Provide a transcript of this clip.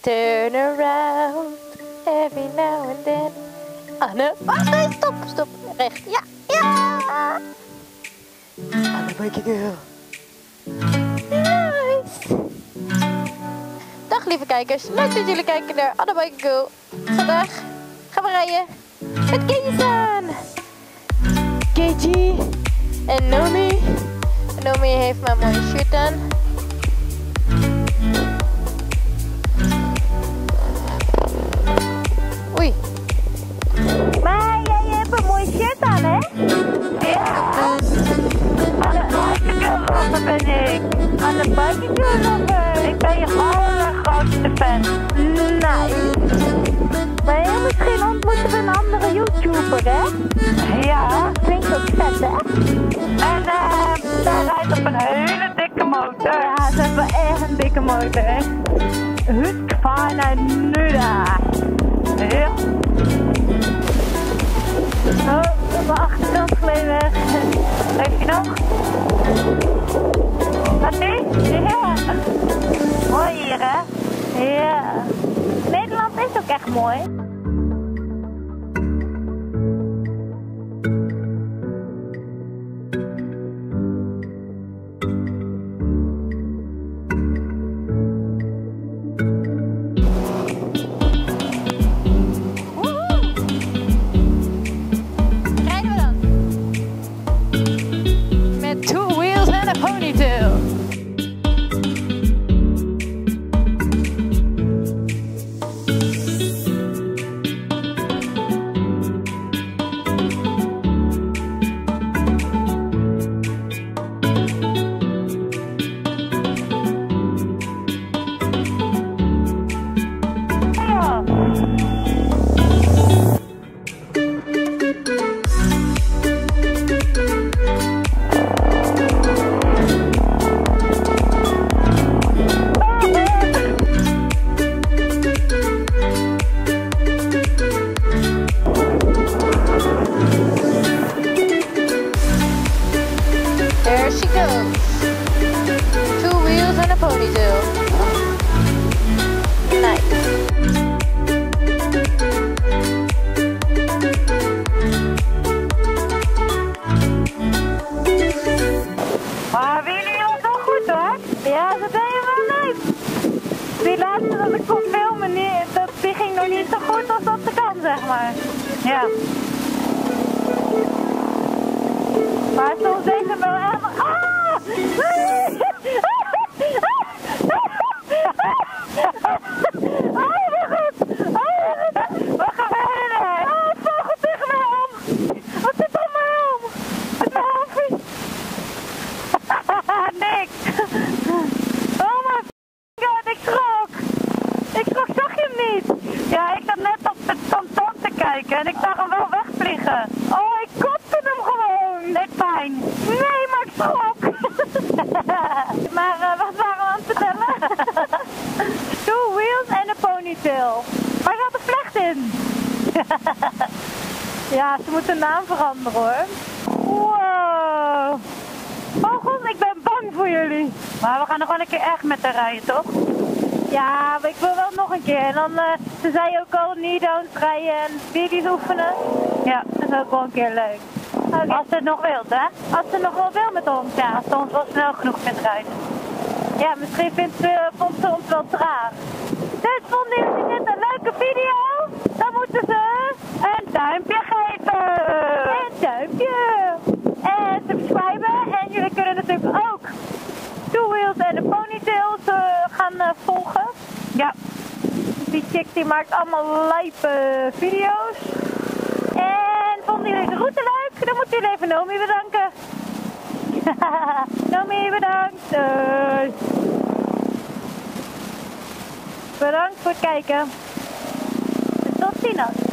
turn around every now and then. Anne, wacht, nee, stop, stop. Recht, ja, ja. Anne, breaking girl. Nice. Dag lieve kijkers, leuk dat jullie kijken naar Anne Breaking Girl. Vandaag gaan we rijden met aan. KG en Nomi. Nomi heeft een mooie shirt aan. Bicycle Ik ben je allergrootste fan. Nice. Maar heel misschien ontmoeten we een andere YouTuber, hè? Ja. Klinkt ook vet, hè? En uh, hij rijdt op een hele dikke motor. Ja, ze hebben echt een dikke motor? Husqvarna Nuda. Is There she goes. Two wheels and a ponytail. Nice. Maar wie jullie wel goed hoor. Ja, dat deed je wel leuk. Die laatste dat ik kon filmen, die, dat, die ging nog niet zo goed als dat ze kan, zeg maar. Ja. Maar soms deze wel echt... Ah! Met ik schrok. Ik schrok, zag je hem niet? Ja, ik zat net op het kantoor te kijken en ik zag hem wel wegvliegen. Oh, ik kopte hem gewoon. Net pijn. Nee, maar ik schrok. maar eh, wat waren we aan het vertellen? Two wheels ponytail. Maar er een vlecht in. ja, ze moeten de naam veranderen hoor. Wow. Oh god, ik ben bang voor jullie. Maar we gaan nog wel een keer echt met de rijden, toch? Ja, ik wil wel nog een keer. En dan, eh, ze zei ook al, knee-downs rijden en biggies oefenen. Ja, dat is ook wel een keer leuk. Als ze het nog wilt, hè? Als ze nog wel wil met ons, ja. Als ze ons wel snel genoeg vindt rijden. Ja, misschien vindt ze, vond ze ons wel traag. Vonden jullie dit een leuke video? Dan moeten ze een duimpje geven. Een duimpje. En subscriben. En jullie kunnen natuurlijk ook Two Wheels en de Ponytails eh, gaan eh, volgen. Ja. Die chick die maakt allemaal lijpe video's. En vonden jullie de route leuk? Dan moeten jullie even Nomi bedanken. Nomi, bedankt. Bedankt voor het kijken. Tot ziens.